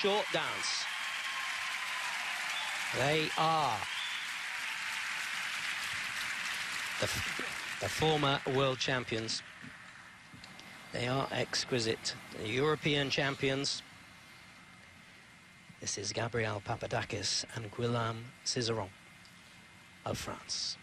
short dance. They are the, the former world champions. They are exquisite. The European champions. This is Gabriella Papadakis and Guillaume Cizeron of France.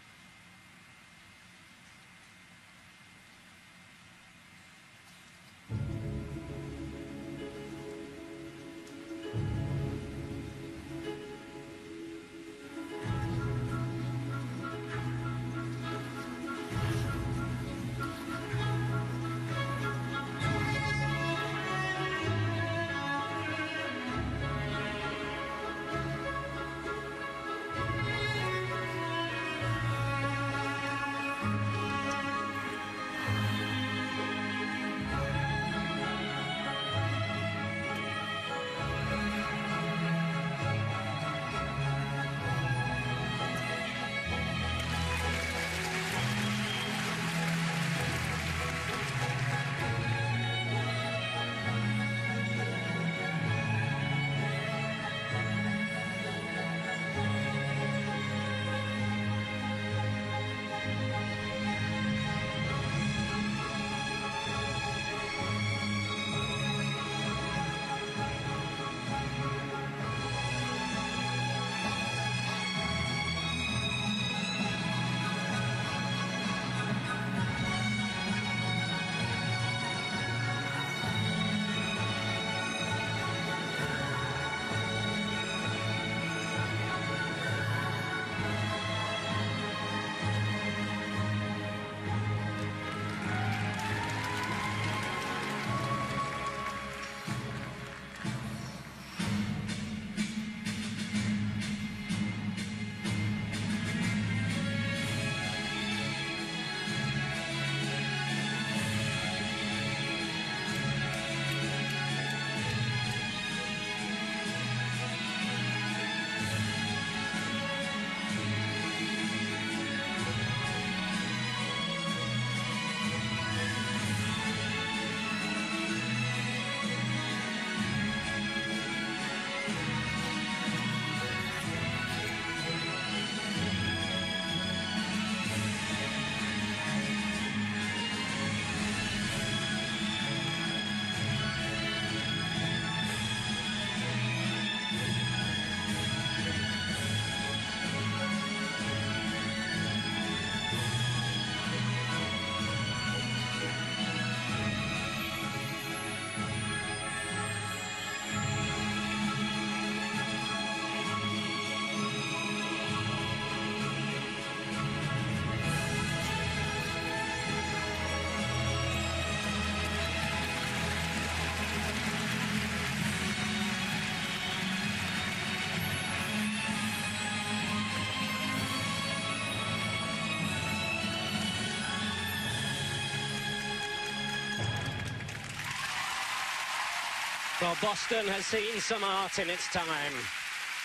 Well, Boston has seen some art in its time.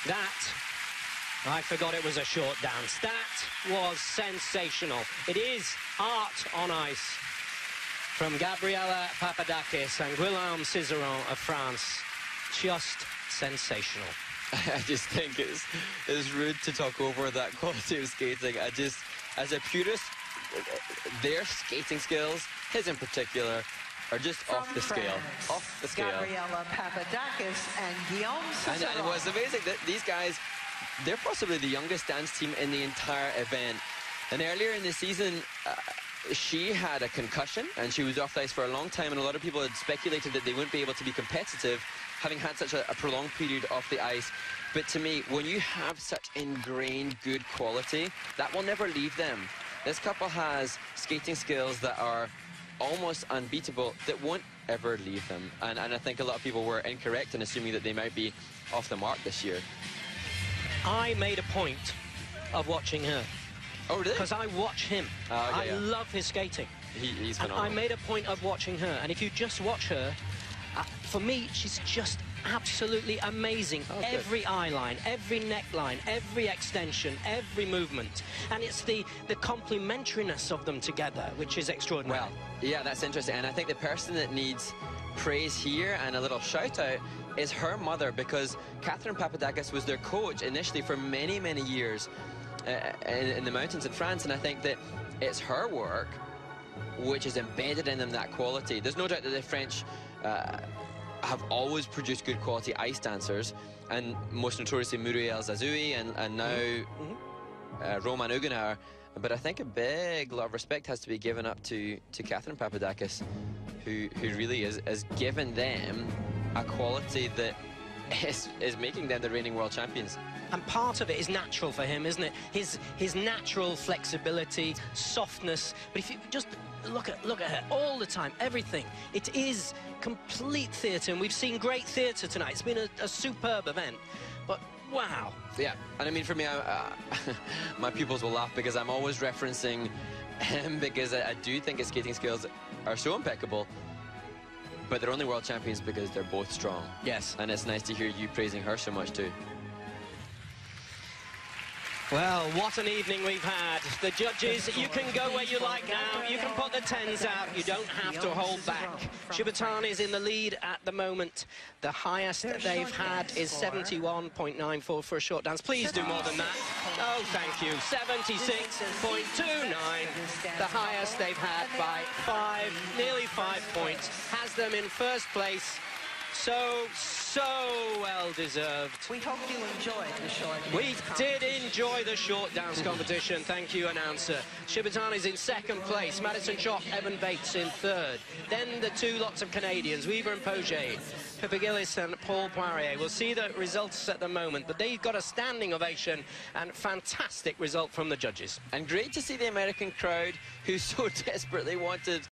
That, I forgot it was a short dance. That was sensational. It is art on ice from Gabriella Papadakis and Guillaume Cizeron of France. Just sensational. I just think it's, it's rude to talk over that quality of skating. I just, as a purist, their skating skills, his in particular, are just From off the scale. Off the scale. Gabriella Papadakis and Guillaume And, and what's amazing that these guys, they're possibly the youngest dance team in the entire event. And earlier in the season, uh, she had a concussion and she was off the ice for a long time. And a lot of people had speculated that they wouldn't be able to be competitive, having had such a, a prolonged period off the ice. But to me, when you have such ingrained good quality, that will never leave them. This couple has skating skills that are almost unbeatable that won't ever leave them. And, and I think a lot of people were incorrect in assuming that they might be off the mark this year. I made a point of watching her Oh, really? because I watch him. Oh, yeah, I yeah. love his skating. He, he's And phenomenal. I made a point of watching her. And if you just watch her, uh, for me, she's just absolutely amazing. Good. every eye line, every neckline, every extension, every movement. And it's the, the complementariness of them together, which is extraordinary. Well, yeah, that's interesting. And I think the person that needs praise here and a little shout out is her mother because Catherine Papadakis was their coach initially for many, many years uh, in, in the mountains in France. And I think that it's her work which is embedded in them that quality. There's no doubt that the French uh, have always produced good quality ice dancers, and most notoriously Muriel Zazoui and, and now uh, Romain Haguenauer. But I think a big lot of respect has to be given up to, to Catherine Papadakis, who, who really is, has given them a quality that is, is making them the reigning world champions. And part of it is natural for him, isn't it? His his natural flexibility, softness. But if you just look at look at her all the time, everything. It is complete theatre, and we've seen great theatre tonight. It's been a, a superb event. But wow, Yeah, and I mean, for me, I, uh, my pupils will laugh because I'm always referencing him because I, I do think his skating skills are so impeccable. But they're only world champions because they're both strong. yes. And it's nice to hear you praising her so much too. Well, what an evening we've had. The judges, you can go where you like now. You can put the tens out. You don't have to hold back. Shibutani is in the lead at the moment. The highest they've had is 71.94 for a short dance. Please do more than that. Oh, thank you. 76.29. The highest they've had by five, nearly five points. Has them in first place. So, so well deserved. We hope you enjoyed the short We did enjoy the short dance competition. Thank you, announcer. Shibutani's in second place. Madison Chock, Evan Bates in third. Then the two lots of Canadians, Weaver and Poje, Piper Gilles and Paul Poirier. We'll see the results at the moment, but they've got a standing ovation and fantastic result from the judges. And great to see the American crowd who so desperately wanted